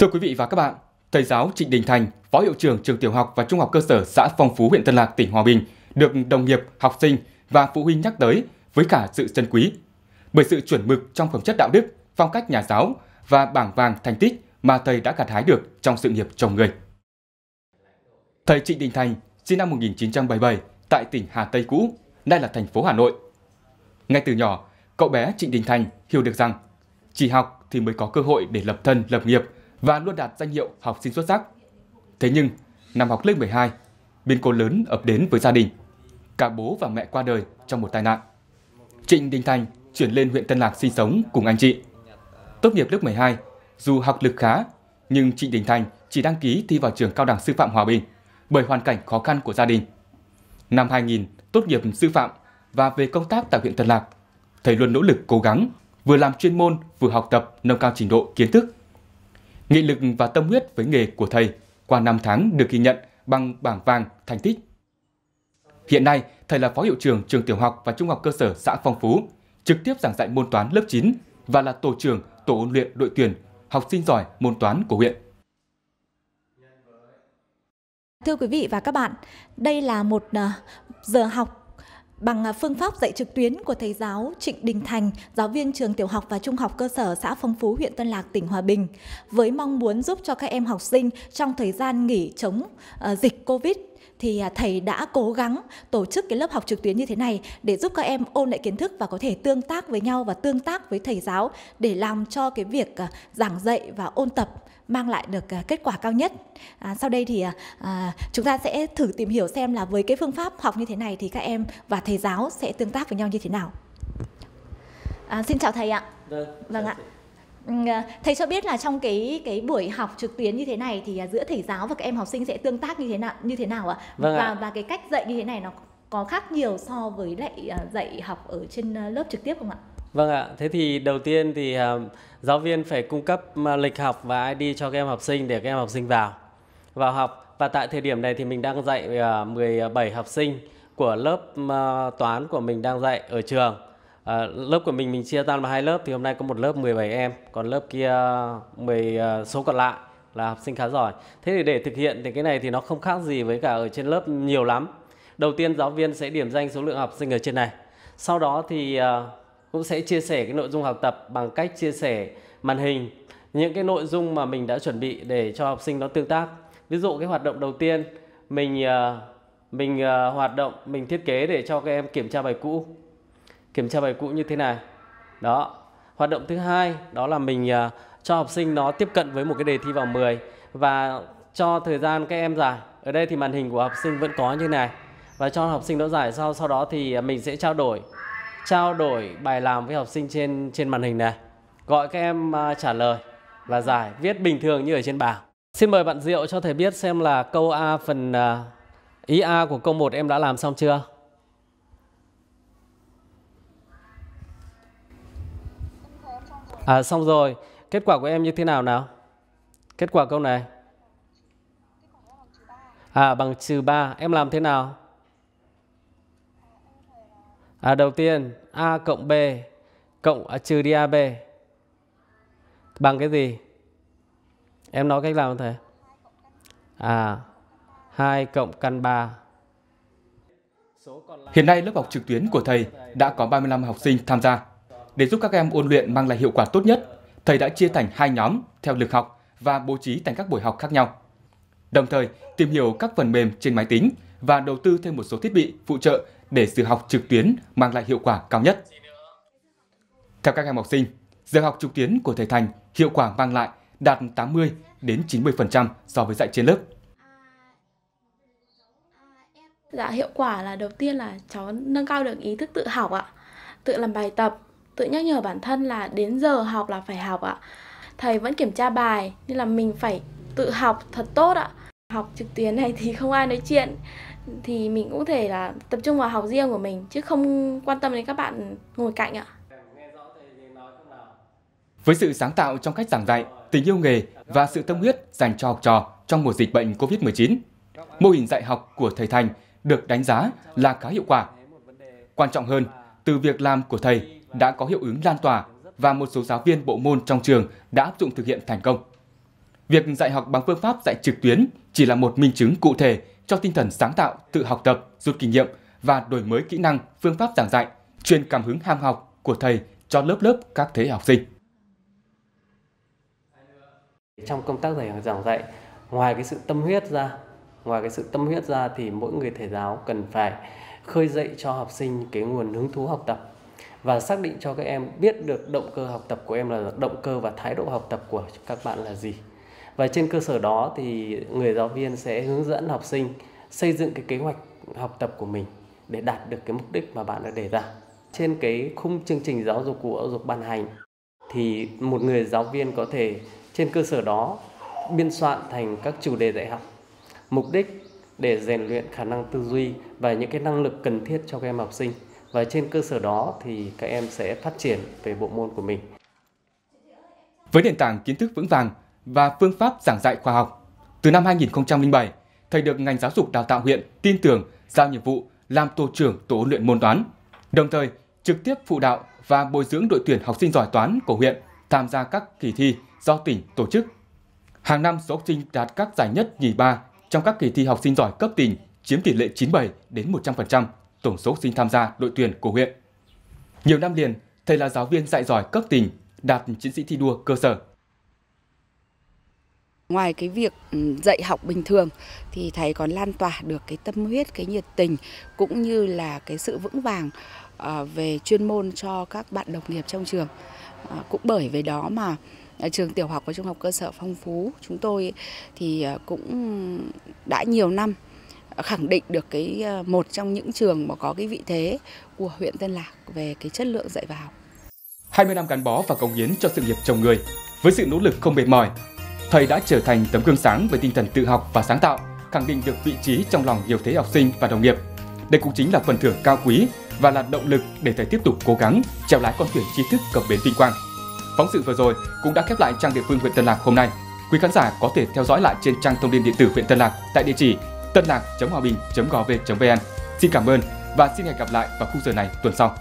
Thưa quý vị và các bạn, thầy giáo Trịnh Đình Thành, phó hiệu trưởng trường tiểu học và trung học cơ sở xã Phong Phú huyện Tân Lạc tỉnh Hòa Bình được đồng nghiệp, học sinh và phụ huynh nhắc tới với cả sự trân quý bởi sự chuẩn mực trong phẩm chất đạo đức, phong cách nhà giáo và bảng vàng thành tích mà thầy đã gặt hái được trong sự nghiệp chồng người. Thầy Trịnh Đình Thành sinh năm 1977 tại tỉnh Hà Tây cũ, nay là thành phố Hà Nội. Ngay từ nhỏ, cậu bé Trịnh Đình Thành hiểu được rằng chỉ học thì mới có cơ hội để lập thân, lập nghiệp và luôn đạt danh hiệu học sinh xuất sắc. Thế nhưng, năm học lớp 12, biến cố lớn ập đến với gia đình. Cả bố và mẹ qua đời trong một tai nạn. Trịnh Đình Thành chuyển lên huyện Tân Lạc sinh sống cùng anh chị. Tốt nghiệp lớp 12, dù học lực khá, nhưng Trịnh Đình Thành chỉ đăng ký thi vào trường cao đẳng sư phạm Hòa Bình bởi hoàn cảnh khó khăn của gia đình. Năm 2000, tốt nghiệp sư phạm và về công tác tại huyện Tân Lạc, thầy luôn nỗ lực cố gắng vừa làm chuyên môn vừa học tập nâng cao trình độ kiến thức. Nghị lực và tâm huyết với nghề của thầy qua năm tháng được ghi nhận bằng bảng vàng thành tích. Hiện nay, thầy là phó hiệu trưởng trường tiểu học và trung học cơ sở xã Phong Phú, trực tiếp giảng dạy môn toán lớp 9 và là tổ trưởng tổ ôn luyện đội tuyển học sinh giỏi môn toán của huyện. Thưa quý vị và các bạn, đây là một à, giờ học bằng à, phương pháp dạy trực tuyến của thầy giáo Trịnh Đình Thành, giáo viên trường tiểu học và trung học cơ sở xã Phong Phú, huyện Tân Lạc, tỉnh Hòa Bình, với mong muốn giúp cho các em học sinh trong thời gian nghỉ chống à, dịch Covid thì à, thầy đã cố gắng tổ chức cái lớp học trực tuyến như thế này để giúp các em ôn lại kiến thức và có thể tương tác với nhau và tương tác với thầy giáo để làm cho cái việc giảng dạy và ôn tập mang lại được kết quả cao nhất. À, sau đây thì à, chúng ta sẽ thử tìm hiểu xem là với cái phương pháp học như thế này thì các em và thầy giáo sẽ tương tác với nhau như thế nào. À, xin chào thầy ạ. Vâng, vâng ạ. Ừ, thầy cho biết là trong cái cái buổi học trực tuyến như thế này thì giữa thầy giáo và các em học sinh sẽ tương tác như thế nào như thế nào ạ? Vâng và ạ. và cái cách dạy như thế này nó có khác nhiều so với lại dạy học ở trên lớp trực tiếp không ạ? Vâng ạ, thế thì đầu tiên thì uh, giáo viên phải cung cấp lịch học và ID cho các em học sinh để các em học sinh vào vào học và tại thời điểm này thì mình đang dạy uh, 17 học sinh của lớp uh, toán của mình đang dạy ở trường. À, lớp của mình mình chia tan vào hai lớp thì hôm nay có một lớp 17 em, còn lớp kia 10 ờ, số còn lại là học sinh khá giỏi. Thế thì để thực hiện thì cái này thì nó không khác gì với cả ở trên lớp nhiều lắm. Đầu tiên giáo viên sẽ điểm danh số lượng học sinh ở trên này. Sau đó thì ờ, cũng sẽ chia sẻ cái nội dung học tập bằng cách chia sẻ màn hình những cái nội dung mà mình đã chuẩn bị để cho học sinh nó tương tác ví dụ cái hoạt động đầu tiên mình mình hoạt động mình thiết kế để cho các em kiểm tra bài cũ kiểm tra bài cũ như thế này. Đó. Hoạt động thứ hai đó là mình à, cho học sinh nó tiếp cận với một cái đề thi vào 10 và cho thời gian các em giải. Ở đây thì màn hình của học sinh vẫn có như này. Và cho học sinh nó giải sau sau đó thì à, mình sẽ trao đổi trao đổi bài làm với học sinh trên trên màn hình này. Gọi các em uh, trả lời và giải viết bình thường như ở trên bảng. Xin mời bạn Diệu cho thầy biết xem là câu A phần uh, ý A của câu 1 em đã làm xong chưa? À xong rồi. Kết quả của em như thế nào nào? Kết quả câu này. À bằng trừ 3 Em làm thế nào? À, đầu tiên A cộng B cộng à, trừ đi AB bằng cái gì? Em nói cách làm thế. À 2 cộng căn 3 Hiện nay lớp học trực tuyến của thầy đã có 35 học sinh tham gia. Để giúp các em ôn luyện mang lại hiệu quả tốt nhất, thầy đã chia thành hai nhóm theo lực học và bố trí thành các buổi học khác nhau. Đồng thời tìm hiểu các phần mềm trên máy tính và đầu tư thêm một số thiết bị phụ trợ để sự học trực tuyến mang lại hiệu quả cao nhất. Theo các em học sinh, giờ học trực tuyến của thầy Thành hiệu quả mang lại đạt 80 đến 90% so với dạy trên lớp. Dạ hiệu quả là đầu tiên là cháu nâng cao được ý thức tự học ạ, tự làm bài tập, tự nhắc nhở bản thân là đến giờ học là phải học ạ. Thầy vẫn kiểm tra bài nên là mình phải tự học thật tốt ạ. Học trực tuyến này thì không ai nói chuyện thì mình cũng thể là tập trung vào học riêng của mình chứ không quan tâm đến các bạn ngồi cạnh ạ. Với sự sáng tạo trong cách giảng dạy, tình yêu nghề và sự tâm huyết dành cho học trò trong mùa dịch bệnh COVID-19, mô hình dạy học của thầy Thành được đánh giá là khá hiệu quả. Quan trọng hơn, từ việc làm của thầy đã có hiệu ứng lan tỏa và một số giáo viên bộ môn trong trường đã áp dụng thực hiện thành công. Việc dạy học bằng phương pháp dạy trực tuyến chỉ là một minh chứng cụ thể cho tinh thần sáng tạo, tự học tập, rút kinh nghiệm và đổi mới kỹ năng, phương pháp giảng dạy, truyền cảm hứng ham học của thầy cho lớp lớp các thế hệ học sinh. Trong công tác dạy giảng dạy, ngoài cái sự tâm huyết ra, ngoài cái sự tâm huyết ra thì mỗi người thầy giáo cần phải khơi dậy cho học sinh cái nguồn hứng thú học tập và xác định cho các em biết được động cơ học tập của em là động cơ và thái độ học tập của các bạn là gì. Và trên cơ sở đó thì người giáo viên sẽ hướng dẫn học sinh xây dựng cái kế hoạch học tập của mình để đạt được cái mục đích mà bạn đã đề ra. Trên cái khung chương trình giáo dục của giáo dục ban hành thì một người giáo viên có thể trên cơ sở đó biên soạn thành các chủ đề dạy học. Mục đích để rèn luyện khả năng tư duy và những cái năng lực cần thiết cho các em học sinh và trên cơ sở đó thì các em sẽ phát triển về bộ môn của mình. Với nền tảng kiến thức vững vàng và phương pháp giảng dạy khoa học, từ năm 2007, thầy được ngành giáo dục đào tạo huyện tin tưởng giao nhiệm vụ làm tổ trưởng tổ huấn luyện môn toán, đồng thời trực tiếp phụ đạo và bồi dưỡng đội tuyển học sinh giỏi toán của huyện tham gia các kỳ thi do tỉnh tổ chức. Hàng năm số học sinh đạt các giải nhất nhì ba trong các kỳ thi học sinh giỏi cấp tỉnh chiếm tỷ lệ 97 đến 100% tổng số học sinh tham gia đội tuyển của huyện. Nhiều năm liền, thầy là giáo viên dạy giỏi cấp tỉnh, đạt chiến sĩ thi đua cơ sở. Ngoài cái việc ừ, dạy học bình thường thì thầy còn lan tỏa được cái tâm huyết, cái nhiệt tình cũng như là cái sự vững vàng ờ, về chuyên môn cho các bạn đồng nghiệp trong trường. Ờ, cũng bởi vì đó mà ờ, trường tiểu học và trung học cơ sở Phong Phú chúng tôi thì cũng đã nhiều năm khẳng định được cái ờ, một trong những trường mà có cái vị thế của huyện Tân Lạc về cái chất lượng dạy và học. 20 năm gắn bó và cống hiến cho sự nghiệp chồng người, với sự nỗ lực không mệt mỏi, thầy đã trở thành tấm gương sáng về tinh thần tự học và sáng tạo, khẳng định được vị trí trong lòng nhiều thế học sinh và đồng nghiệp. Đây cũng chính là phần thưởng cao quý và là động lực để thầy tiếp tục cố gắng trèo lái con thuyền tri thức cập bến vinh quang. Phóng sự vừa rồi cũng đã khép lại trang địa phương huyện Tân Lạc hôm nay. Quý khán giả có thể theo dõi lại trên trang thông tin điện tử huyện Tân Lạc tại địa chỉ tân lạc.hòa bình.gov.vn. Xin cảm ơn và xin hẹn gặp lại vào khung giờ này tuần sau.